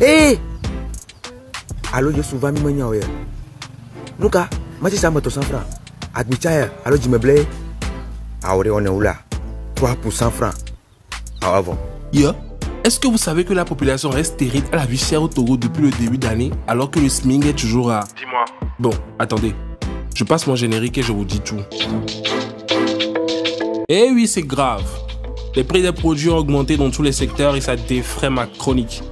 Hé Alo je souvent mi menya oye. Nuka, ma ça me 100 francs. Agbichaya, alo jimeble. Aure on est où là 3 pour 100 francs. Ah avant. Yeah. Est-ce que vous savez que la population reste terrible à la vie chère au Togo depuis le début d'année alors que le SMIC est toujours à... Dis-moi. Bon, attendez. Je passe mon générique et je vous dis tout. Eh oui, c'est grave. Les prix des produits ont augmenté dans tous les secteurs et ça défraie ma chronique.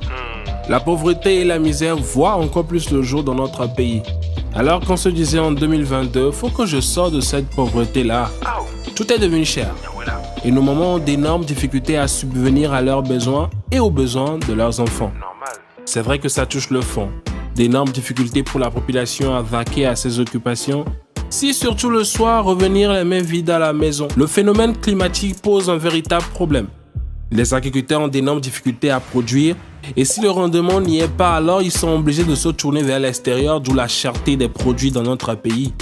La pauvreté et la misère voient encore plus le jour dans notre pays. Alors qu'on se disait en 2022, faut que je sorte de cette pauvreté-là. Tout est devenu cher. Et nos mamans ont d'énormes difficultés à subvenir à leurs besoins et aux besoins de leurs enfants. C'est vrai que ça touche le fond. D'énormes difficultés pour la population à vaquer à ses occupations. Si surtout le soir, revenir les mains vides à la maison. Le phénomène climatique pose un véritable problème. Les agriculteurs ont d'énormes difficultés à produire et si le rendement n'y est pas, alors ils sont obligés de se tourner vers l'extérieur, d'où la cherté des produits dans notre pays.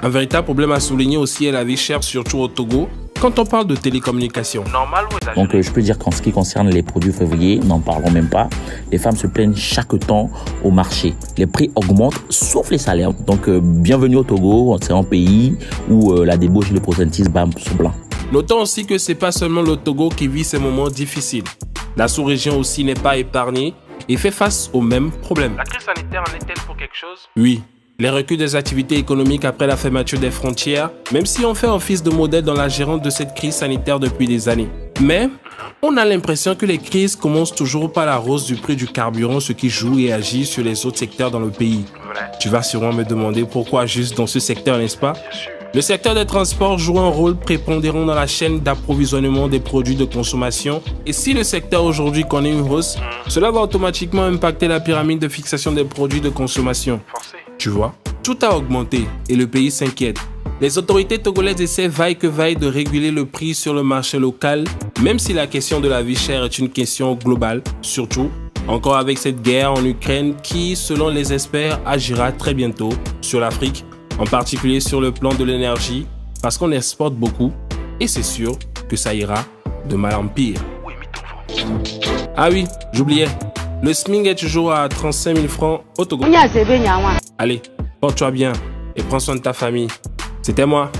Un véritable problème à souligner aussi est la vie chère, surtout au Togo, quand on parle de télécommunications. Donc euh, je peux dire qu'en ce qui concerne les produits février, n'en parlons même pas. Les femmes se plaignent chaque temps au marché. Les prix augmentent sauf les salaires. Donc euh, bienvenue au Togo, c'est un pays où euh, la débauche et le prosentisme bat sous blanc. Notons aussi que c'est pas seulement le Togo qui vit ces moments difficiles. La sous-région aussi n'est pas épargnée et fait face aux mêmes problèmes. La crise sanitaire en est-elle pour quelque chose? Oui, les reculs des activités économiques après la fermeture des frontières, même si on fait office de modèle dans la gérance de cette crise sanitaire depuis des années. Mais on a l'impression que les crises commencent toujours par la hausse du prix du carburant, ce qui joue et agit sur les autres secteurs dans le pays. Tu vas sûrement me demander pourquoi juste dans ce secteur, n'est-ce pas? Le secteur des transports joue un rôle prépondérant dans la chaîne d'approvisionnement des produits de consommation. Et si le secteur aujourd'hui connaît une hausse, cela va automatiquement impacter la pyramide de fixation des produits de consommation. Tu vois? Tout a augmenté et le pays s'inquiète. Les autorités togolaises essaient vaille que vaille de réguler le prix sur le marché local, même si la question de la vie chère est une question globale, surtout encore avec cette guerre en Ukraine qui, selon les experts, agira très bientôt sur l'Afrique, en particulier sur le plan de l'énergie, parce qu'on exporte beaucoup et c'est sûr que ça ira de mal en pire. Ah oui, j'oubliais, le SMIC est toujours à 35 000 francs au Togo. Allez, porte-toi bien et prends soin de ta famille. C'était moi,